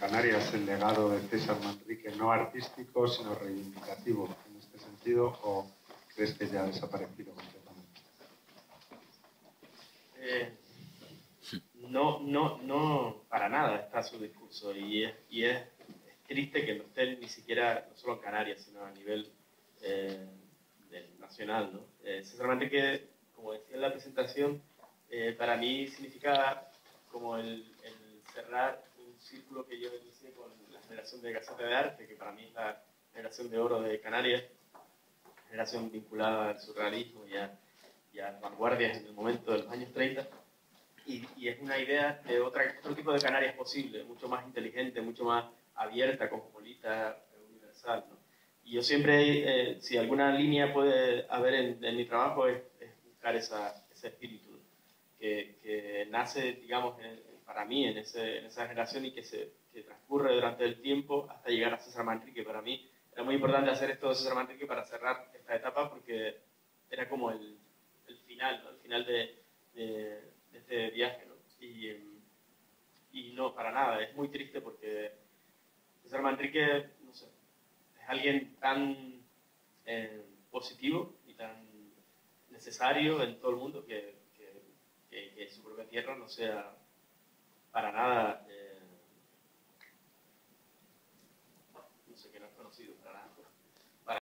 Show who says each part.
Speaker 1: Canarias el legado de César Manrique no artístico, sino reivindicativo en este sentido, o crees que ya ha desaparecido completamente?
Speaker 2: Eh, no, no, no, para nada está su discurso y es, y es, triste que no esté ni siquiera, no solo en Canarias, sino a nivel eh, nacional. ¿no? Eh, sinceramente que, como decía en la presentación, eh, para mí significa como el, cerrar un círculo que yo inicié con la generación de Gaceta de Arte, que para mí es la generación de oro de Canarias, generación vinculada al surrealismo y a, y a vanguardias en el momento de los años 30 y, es una idea de otra, otro tipo de Canarias posible, mucho más inteligente, mucho más abierta, cosmopolita, universal. ¿no? Y yo siempre, eh, si alguna línea puede haber en, mi trabajo, es, buscar esa, ese espíritu que, que, nace, digamos, para mí en, esa generación y que se transcurre durante el tiempo hasta llegar a César Manrique. Para mí era muy importante hacer esto de César Manrique para cerrar esta etapa porque era como el, final, el final de este viaje, em, y, no, para nada, es muy triste porque César Manrique, es alguien tan eh, positivo y tan necesario en todo el mundo que, su propia tierra no sea para nada, eh, no sé qué no es conocido, para nada.